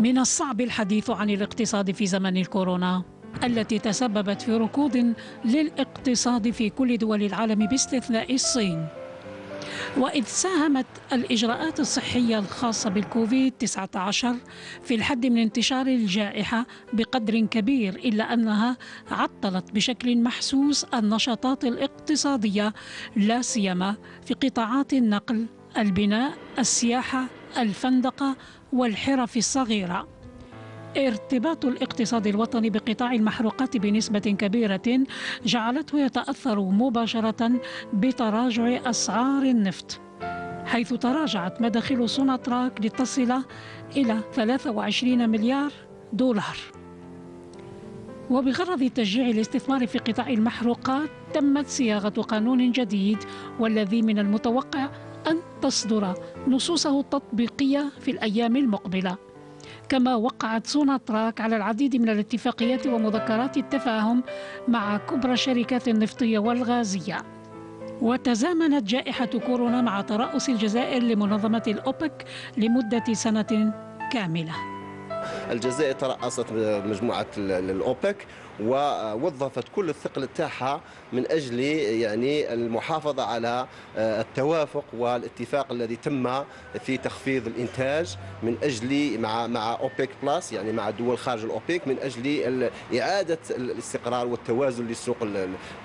من الصعب الحديث عن الاقتصاد في زمن الكورونا التي تسببت في ركود للاقتصاد في كل دول العالم باستثناء الصين. وإذ ساهمت الإجراءات الصحية الخاصة بالكوفيد 19 في الحد من انتشار الجائحة بقدر كبير إلا أنها عطلت بشكل محسوس النشاطات الاقتصادية لا سيما في قطاعات النقل، البناء، السياحة، الفندقة والحرف الصغيرة. ارتباط الاقتصاد الوطني بقطاع المحروقات بنسبة كبيرة جعلته يتأثر مباشرة بتراجع أسعار النفط حيث تراجعت مداخل سوناتراك لتصل إلى 23 مليار دولار وبغرض تشجيع الاستثمار في قطاع المحروقات تمت صياغة قانون جديد والذي من المتوقع تصدر نصوصه التطبيقية في الأيام المقبلة. كما وقعت سوناتراك على العديد من الاتفاقيات ومذكرات التفاهم مع كبرى الشركات النفطية والغازية. وتزامنت جائحة كورونا مع ترأس الجزائر لمنظمة الأوبك لمدة سنة كاملة. الجزائر ترأست مجموعة الأوبك ووظفت كل الثقل تاعها من أجل يعني المحافظة على آه، التوافق والاتفاق الذي تم في تخفيض الإنتاج من أجل مع مع أوبيك بلس يعني مع دول خارج الأوبيك من أجل إعادة الاستقرار والتوازن للسوق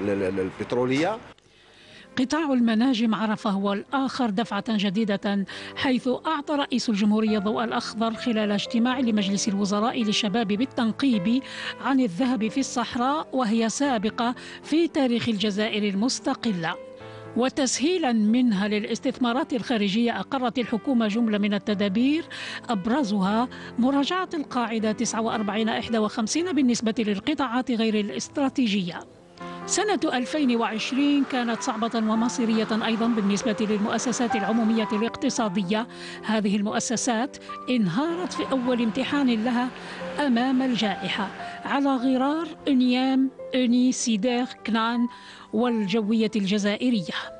البترولية. قطاع المناجم عرف هو الآخر دفعة جديدة حيث أعطى رئيس الجمهورية الضوء الأخضر خلال اجتماع لمجلس الوزراء للشباب بالتنقيب عن الذهب في الصحراء وهي سابقة في تاريخ الجزائر المستقلة. وتسهيلا منها للاستثمارات الخارجية أقرت الحكومة جملة من التدابير أبرزها مراجعة القاعدة 49 51 بالنسبة للقطاعات غير الاستراتيجية. سنة 2020 كانت صعبة ومصيرية أيضا بالنسبة للمؤسسات العمومية الاقتصادية. هذه المؤسسات انهارت في أول امتحان لها أمام الجائحة على غرار إنيام اني سيدير كنان والجوية الجزائرية.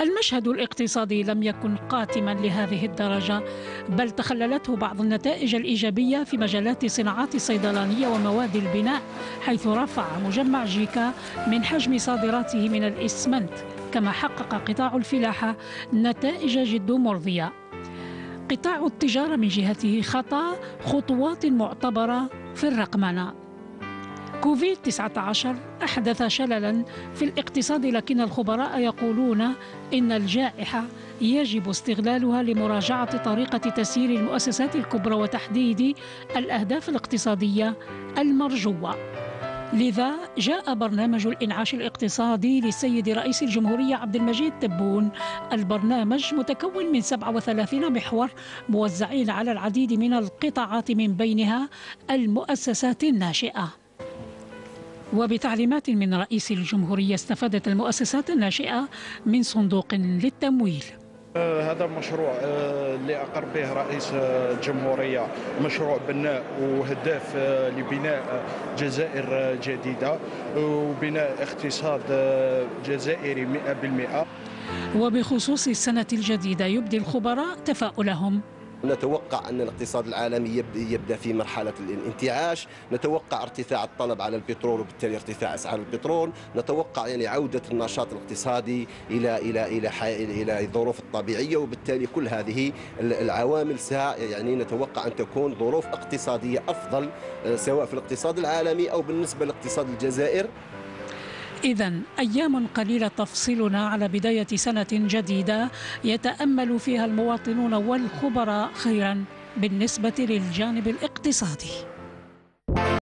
المشهد الاقتصادي لم يكن قاتما لهذه الدرجة بل تخللته بعض النتائج الإيجابية في مجالات صناعات الصيدلانية ومواد البناء. حيث رفع مجمع جيكا من حجم صادراته من الإسمنت كما حقق قطاع الفلاحة نتائج جد مرضية. قطاع التجارة من جهته خطى خطوات معتبرة في الرقمنة. كوفيد 19 أحدث شللا في الاقتصاد لكن الخبراء يقولون إن الجائحة يجب استغلالها لمراجعة طريقة تسيير المؤسسات الكبرى وتحديد الأهداف الاقتصادية المرجوة. لذا جاء برنامج الإنعاش الاقتصادي للسيد رئيس الجمهورية عبد المجيد تبون. البرنامج متكون من 37 محور موزعين على العديد من القطاعات من بينها المؤسسات الناشئة. وبتعليمات من رئيس الجمهورية استفادت المؤسسات الناشئة من صندوق للتمويل. هذا مشروع آه، اللي أقر به رئيس الجمهورية مشروع بناء وهداف آه، لبناء جزائر جديدة وبناء اقتصاد جزائري 100% وبخصوص السنة الجديدة يبدي الخبراء تفاؤلهم. نتوقع أن الاقتصاد العالمي يبدأ في مرحلة الانتعاش. نتوقع ارتفاع الطلب على البترول وبالتالي ارتفاع أسعار البترول. نتوقع يعني عودة النشاط الاقتصادي إلى إلى إلى إلى الظروف الطبيعية وبالتالي كل هذه العوامل يعني نتوقع أن تكون ظروف اقتصادية أفضل آه، سواء في الاقتصاد العالمي أو بالنسبة لاقتصاد الجزائر. إذا أيام قليلة تفصلنا على بداية سنة جديدة يتأمل فيها المواطنون والخبراء خيرا بالنسبة للجانب الاقتصادي.